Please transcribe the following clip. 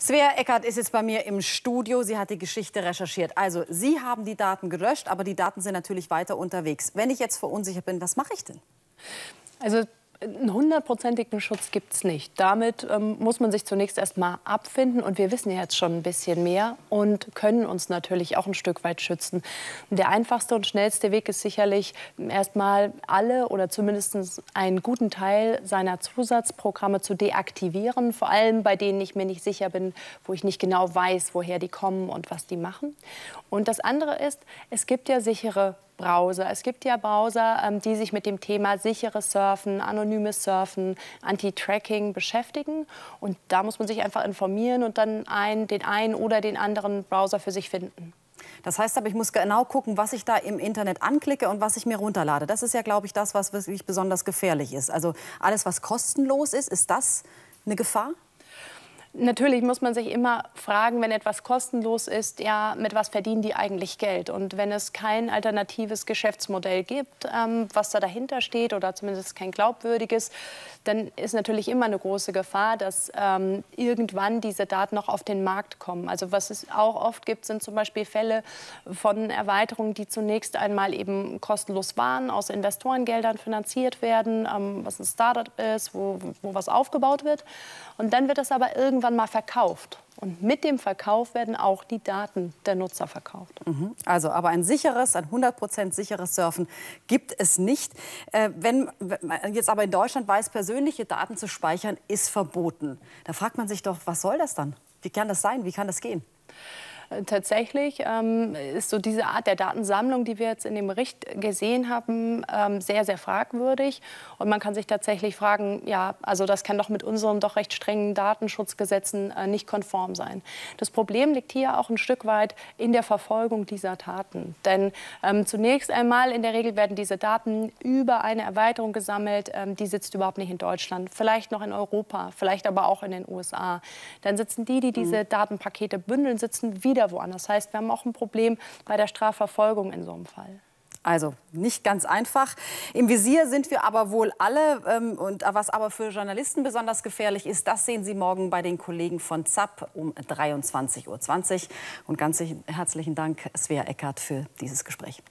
Svea Eckert ist jetzt bei mir im Studio. Sie hat die Geschichte recherchiert. Also, Sie haben die Daten gelöscht, aber die Daten sind natürlich weiter unterwegs. Wenn ich jetzt verunsichert bin, was mache ich denn? Also einen hundertprozentigen Schutz gibt es nicht. Damit ähm, muss man sich zunächst erst mal abfinden. Und wir wissen ja jetzt schon ein bisschen mehr und können uns natürlich auch ein Stück weit schützen. Der einfachste und schnellste Weg ist sicherlich erst mal alle oder zumindest einen guten Teil seiner Zusatzprogramme zu deaktivieren. Vor allem bei denen ich mir nicht sicher bin, wo ich nicht genau weiß, woher die kommen und was die machen. Und das andere ist, es gibt ja sichere Browser. Es gibt ja Browser, ähm, die sich mit dem Thema sicheres Surfen, anonymes Surfen, Anti-Tracking beschäftigen. Und da muss man sich einfach informieren und dann ein, den einen oder den anderen Browser für sich finden. Das heißt aber, ich muss genau gucken, was ich da im Internet anklicke und was ich mir runterlade. Das ist ja, glaube ich, das, was wirklich besonders gefährlich ist. Also alles, was kostenlos ist, ist das eine Gefahr? Natürlich muss man sich immer fragen, wenn etwas kostenlos ist, ja, mit was verdienen die eigentlich Geld? Und wenn es kein alternatives Geschäftsmodell gibt, ähm, was da dahinter steht oder zumindest kein glaubwürdiges, dann ist natürlich immer eine große Gefahr, dass ähm, irgendwann diese Daten noch auf den Markt kommen. Also was es auch oft gibt, sind zum Beispiel Fälle von Erweiterungen, die zunächst einmal eben kostenlos waren, aus Investorengeldern finanziert werden, ähm, was ein Startup ist, wo, wo was aufgebaut wird. Und dann wird das aber irgendwann irgendwann mal verkauft. Und mit dem Verkauf werden auch die Daten der Nutzer verkauft. Mhm. Also, aber ein sicheres, ein 100% sicheres Surfen gibt es nicht. Äh, wenn man jetzt aber in Deutschland weiß, persönliche Daten zu speichern, ist verboten. Da fragt man sich doch, was soll das dann? Wie kann das sein? Wie kann das gehen? Tatsächlich ähm, ist so diese Art der Datensammlung, die wir jetzt in dem Bericht gesehen haben, ähm, sehr, sehr fragwürdig. Und man kann sich tatsächlich fragen, ja, also das kann doch mit unseren doch recht strengen Datenschutzgesetzen äh, nicht konform sein. Das Problem liegt hier auch ein Stück weit in der Verfolgung dieser Taten. Denn ähm, zunächst einmal, in der Regel werden diese Daten über eine Erweiterung gesammelt, ähm, die sitzt überhaupt nicht in Deutschland, vielleicht noch in Europa, vielleicht aber auch in den USA. Dann sitzen die, die diese mhm. Datenpakete bündeln, sitzen wieder wieder woanders. Das heißt, wir haben auch ein Problem bei der Strafverfolgung in so einem Fall. Also nicht ganz einfach. Im Visier sind wir aber wohl alle. Ähm, und was aber für Journalisten besonders gefährlich ist, das sehen Sie morgen bei den Kollegen von ZAP um 23.20 Uhr. Und ganz herzlichen Dank, Svea Eckert, für dieses Gespräch.